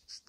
artists